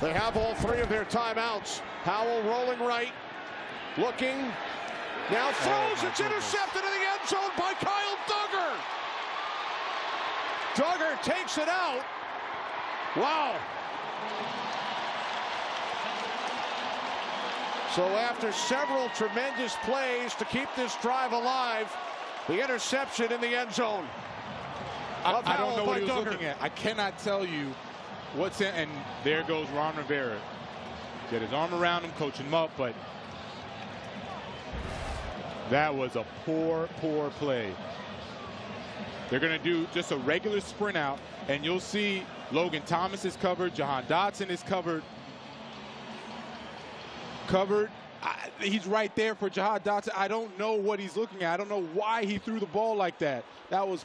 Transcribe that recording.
They have all three of their timeouts. Howell rolling right, looking, now Oh, throws. it's intercepted in the end zone by Kyle Dugger. Dugger takes it out. Wow. So after several tremendous plays to keep this drive alive, the interception in the end zone. I, I don't know what he was Dugger. looking at. I cannot tell you what's in. And there goes Ron Rivera. Get his arm around him, coach him up, but that was a poor, poor play. They're going to do just a regular sprint out, and you'll see Logan Thomas is covered, Jahan Dotson is covered. Covered. I, he's right there for Jahan Dotson. I don't know what he's looking at. I don't know why he threw the ball like that. That was